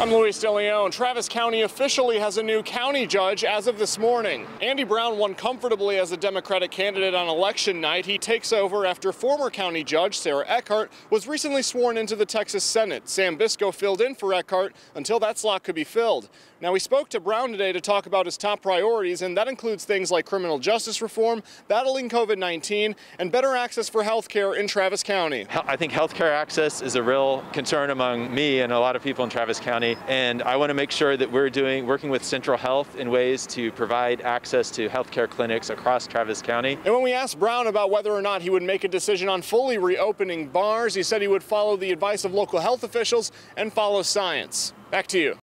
I'm Luis DeLeon. Travis County officially has a new county judge as of this morning. Andy Brown won comfortably as a Democratic candidate on election night. He takes over after former county judge Sarah Eckhardt was recently sworn into the Texas Senate. Sam Biscoe filled in for Eckhardt until that slot could be filled. Now, we spoke to Brown today to talk about his top priorities, and that includes things like criminal justice reform, battling COVID 19, and better access for health care in Travis County. I think health care access is a real concern among me and a lot of people in Travis County, and I want to make sure that we're doing working with Central Health in ways to provide access to health care clinics across Travis County. And when we asked Brown about whether or not he would make a decision on fully reopening bars, he said he would follow the advice of local health officials and follow science. Back to you.